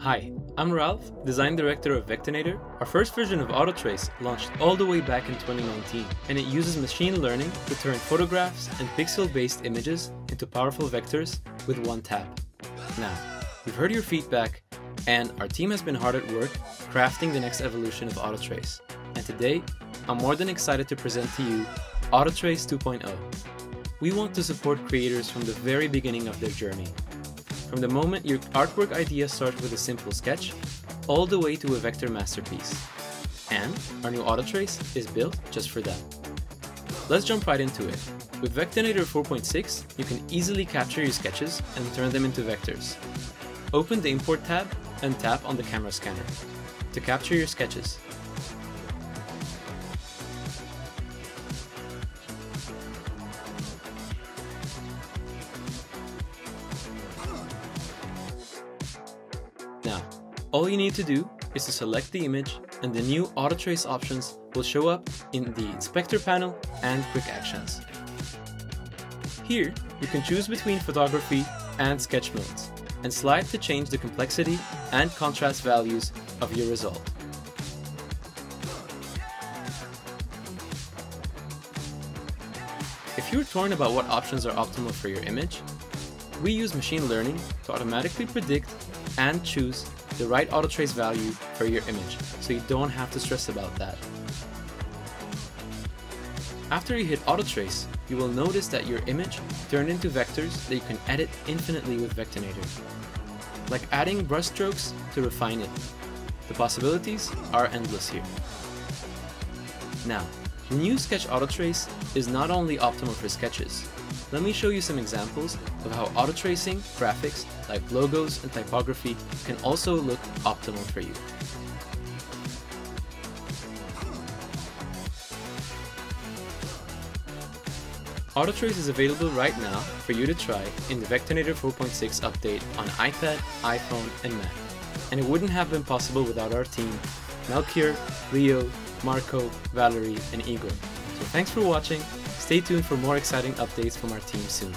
Hi, I'm Ralph, Design Director of Vectornator. Our first version of Autotrace launched all the way back in 2019, and it uses machine learning to turn photographs and pixel-based images into powerful vectors with one tap. Now, we've heard your feedback, and our team has been hard at work crafting the next evolution of Autotrace. And today, I'm more than excited to present to you Autotrace 2.0. We want to support creators from the very beginning of their journey, from the moment your artwork idea starts with a simple sketch, all the way to a vector masterpiece. And our new Autotrace is built just for that. Let's jump right into it. With Vectornator 4.6, you can easily capture your sketches and turn them into vectors. Open the Import tab and tap on the camera scanner to capture your sketches. Now, all you need to do is to select the image and the new auto trace options will show up in the inspector panel and quick actions. Here, you can choose between photography and sketch modes and slide to change the complexity and contrast values of your result. If you're torn about what options are optimal for your image, we use machine learning to automatically predict and choose the right auto trace value for your image, so you don't have to stress about that. After you hit auto trace, you will notice that your image turned into vectors that you can edit infinitely with Vectornator. Like adding brushstrokes to refine it. The possibilities are endless here. Now, the new Sketch Auto Trace is not only optimal for sketches, let me show you some examples of how auto tracing graphics like logos and typography can also look optimal for you. Autotrace is available right now for you to try in the Vectornator 4.6 update on iPad, iPhone, and Mac. And it wouldn't have been possible without our team, Melchior, Leo, Marco, Valerie, and Igor. So thanks for watching, stay tuned for more exciting updates from our team soon.